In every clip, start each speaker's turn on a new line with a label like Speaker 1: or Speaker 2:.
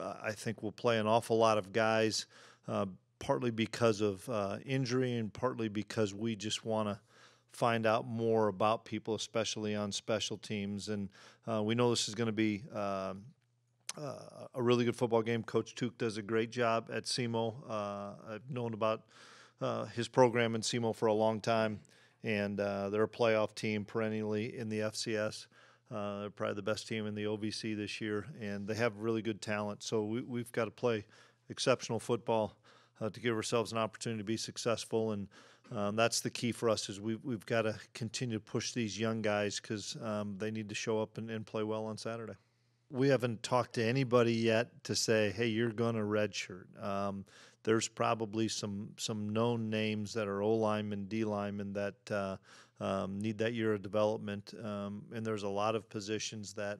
Speaker 1: I think we'll play an awful lot of guys, uh, partly because of uh, injury and partly because we just want to find out more about people, especially on special teams. And uh, we know this is going to be. Um, uh, a really good football game. Coach Took does a great job at SEMO. Uh, I've known about uh, his program in SEMO for a long time, and they're a playoff team perennially in the FCS. Uh, they're probably the best team in the OVC this year, and they have really good talent. So we, have got to play exceptional football uh, to give ourselves an opportunity to be successful, and um, that's the key for us. Is we've, we've got to continue to push these young guys because um, they need to show up and, and play well on Saturday we haven't talked to anybody yet to say, "Hey, you're going to redshirt." Um, there's probably some some known names that are O linemen, D linemen that uh, um, need that year of development, um, and there's a lot of positions that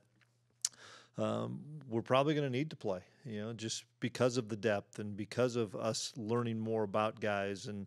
Speaker 1: um, we're probably going to need to play. You know, just because of the depth and because of us learning more about guys and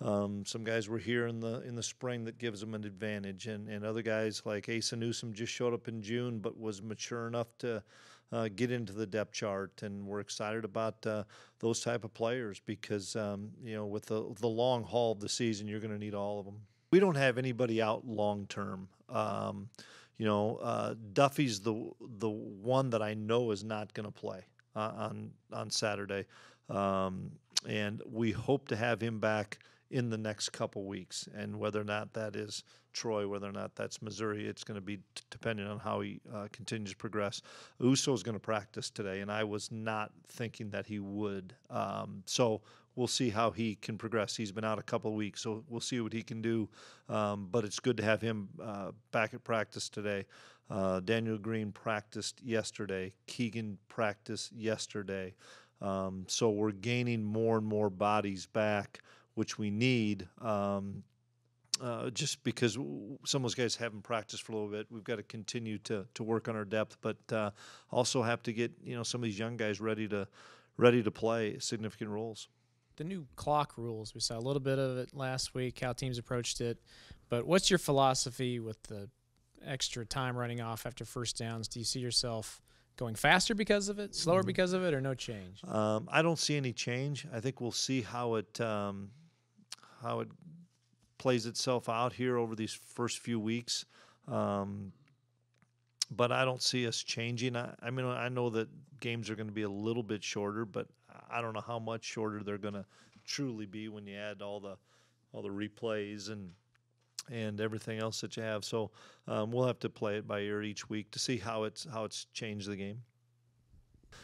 Speaker 1: um, some guys were here in the in the spring that gives them an advantage, and, and other guys like Asa Newsom just showed up in June, but was mature enough to uh, get into the depth chart, and we're excited about uh, those type of players because um, you know with the the long haul of the season, you're going to need all of them. We don't have anybody out long term. Um, you know, uh, Duffy's the the one that I know is not going to play uh, on on Saturday, um, and we hope to have him back in the next couple weeks. And whether or not that is Troy, whether or not that's Missouri, it's going to be t- depending on how he uh, continues to progress. Uso is going to practice today, and I was not thinking that he would. Um, so we'll see how he can progress. He's been out a couple weeks, so we'll see what he can do. Um, but it's good to have him uh, back at practice today. Uh, Daniel Green practiced yesterday. Keegan practiced yesterday. Um, so we're gaining more and more bodies back which we need. Um, uh, just because some of those guys haven't practiced for a little bit, we've got to continue to to work on our depth, but uh, also have to get you know some of these young guys ready to ready to play significant roles.
Speaker 2: The new clock rules, we saw a little bit of it last week, how teams approached it. But what's your philosophy with the extra time running off after first downs? Do you see yourself going faster because of it, slower mm-hmm. because of it, or no change?
Speaker 1: Um, I don't see any change. I think we'll see how it um, how it plays itself out here over these first few weeks. Um, but I don't see us changing. I, I, mean, I know that games are going to be a little bit shorter, but I don't know how much shorter they're going to truly be when you add all the all the replays and and everything else that you have. So um, we'll have to play it by ear each week to see how it's how it's changed the game.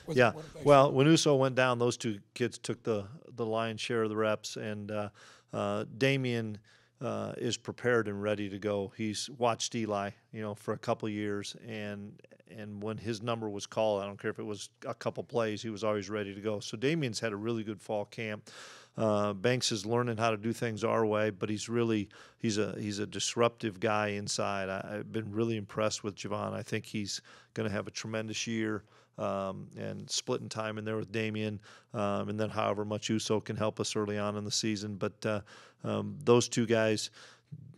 Speaker 1: Was yeah. Well, when Uso went down, those two kids took the the lion's share of the reps, and uh, uh, Damien uh, is prepared and ready to go. He's watched Eli, you know, for a couple years, and and when his number was called, I don't care if it was a couple plays, he was always ready to go. So Damien's had a really good fall camp. Uh, Banks is learning how to do things our way, but he's really he's a he's a disruptive guy inside. I, have been really impressed with Javon. I think he's going to have a tremendous year. Um, and splitting time in there with Damien, um, and then however much Uso can help us early on in the season. But uh, um, those two guys,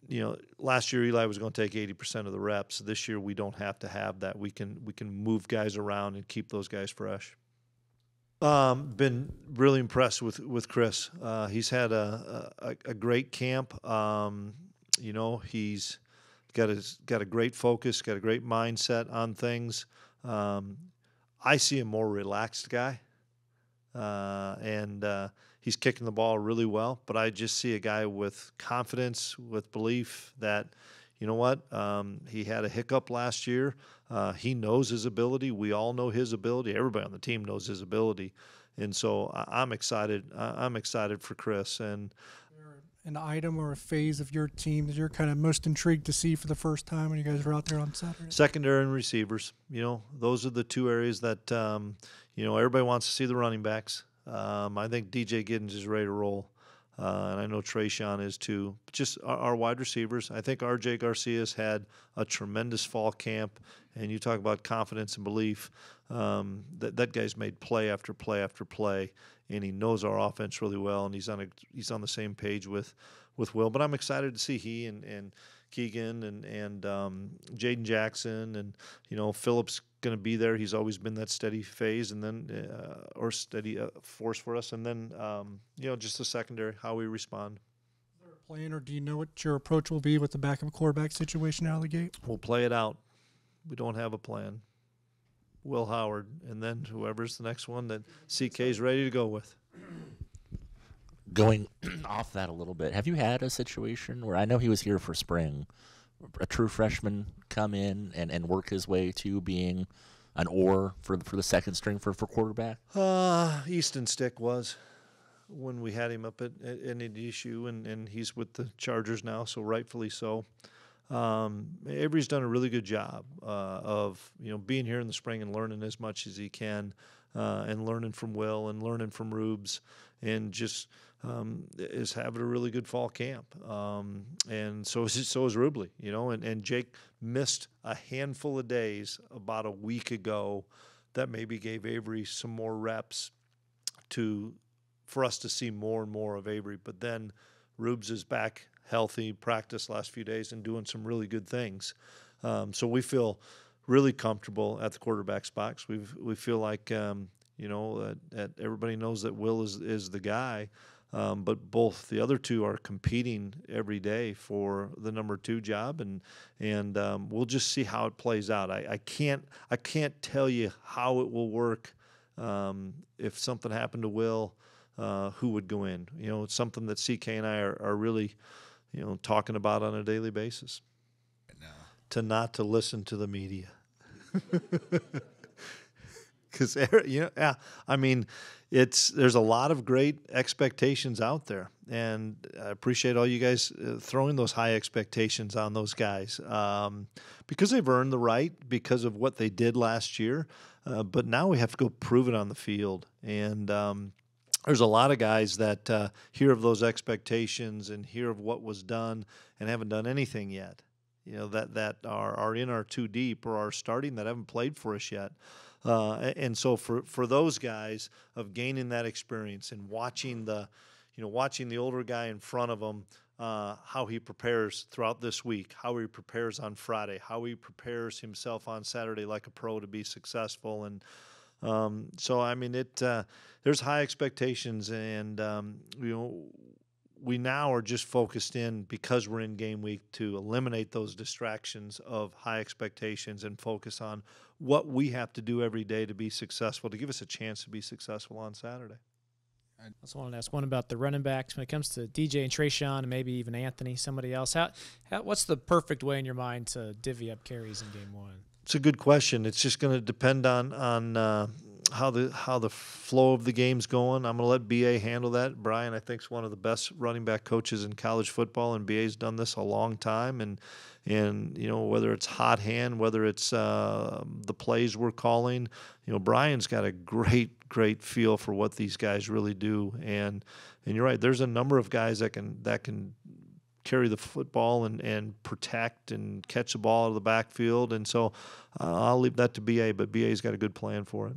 Speaker 1: you know, last year Eli was going to take 80% of the reps. This year we don't have to have that. We can we can move guys around and keep those guys fresh. Um, been really impressed with with Chris. Uh, he's had a, a, a great camp. Um, you know, he's got a got a great focus, got a great mindset on things. Um, I see a more relaxed guy, uh, and uh, he's kicking the ball really well. But I just see a guy with confidence, with belief that you know what? Um, he had a hiccup last year. Uh, he knows his ability. We all know his ability. Everybody on the team knows his ability, and so I'm excited. I'm excited for Chris. And
Speaker 3: an item or a phase of your team that you're kind of most intrigued to see for the first time when you guys are out there on Saturday?
Speaker 1: Secondary and receivers. You know, those are the two areas that um, you know everybody wants to see the running backs. Um, I think DJ Giddens is ready to roll. Uh, and I know Treshaun is too. Just our, our, wide receivers. I think RJ Garcia's had a tremendous fall camp, and you talk about confidence and belief. Um, that that guy's made play after play after play, and he knows our offense really well, and he's on a he's on the same page with with Will. But I'm excited to see he and and Keegan and and um, Jadon Jackson and you know Phillips going to be there. He's always been that steady phase, and then uh, or steady uh, force for us, and then um, you know just the secondary, how we respond.
Speaker 3: Plan or do you know what your approach will be with the backup quarterback situation out of the gate?
Speaker 1: We'll play it out. We don't have a plan. Will Howard, and then whoever's the next one that CK is ready to go with.
Speaker 4: Going off that a little bit, have you had a situation where I know he was here for spring, a true freshman come in and, and work his way to being an or for for the second string for, for quarterback?
Speaker 1: Uh, Easton Stick was when we had him up at, at, at NDSU, and, and he's with the Chargers now, so rightfully so. Um, Avery's done a really good job uh, of you know being here in the spring and learning as much as he can, uh, and learning from Will and learning from Rubes, and just um, is having a really good fall camp. Um, and so is so is Rubley, you know, and, and Jake missed a handful of days about a week ago that maybe gave Avery some more reps to for us to see more and more of Avery. But then Rubes is back healthy, practice last few days, and doing some really good things. Um, so we feel really comfortable at the quarterback spots. We we feel like um, you know that, everybody knows that Will is is the guy. Um, but both the other two are competing every day for the number two job, and and um, we'll just see how it plays out. I, I can't I can't tell you how it will work um, if something happened to Will. Uh, who would go in? You know, it's something that CK and I are, are really you know, talking about on a daily basis. No. To not to listen to the media. Because you know, yeah, I mean, it's there's a lot of great expectations out there, and I appreciate all you guys uh, throwing those high expectations on those guys um, because they've earned the right because of what they did last year. Uh, but now we have to go prove it on the field, and um, there's a lot of guys that uh, hear of those expectations and hear of what was done and haven't done anything yet. You know that that are are in our two deep or are starting that haven't played for us yet. Uh, and so for for those guys of gaining that experience and watching the, you know, watching the older guy in front of them, uh, how he prepares throughout this week, how he prepares on Friday, how he prepares himself on Saturday like a pro to be successful, and um, so I mean, it uh, there's high expectations, and um, you know we now are just focused in because we're in game week to eliminate those distractions of high expectations and focus on what we have to do every day to be successful to give us a chance to be successful on Saturday.
Speaker 2: I also wanted to ask one about the running backs when it comes to DJ and Treshaun and maybe even Anthony, somebody else. How, how what's the perfect way in your mind to divvy up carries in game one?
Speaker 1: It's a good question. It's just going to depend on on uh, how the how the flow of the game's going. I'm going to let BA handle that. Brian, I think, is one of the best running back coaches in college football, and BA's done this a long time. And and you know whether it's hot hand, whether it's uh, the plays we're calling, you know Brian's got a great great feel for what these guys really do. And and you're right. There's a number of guys that can that can carry the football and, and protect and catch the ball out of the backfield. And so uh, I'll leave that to BA, but BA's got a good plan for it.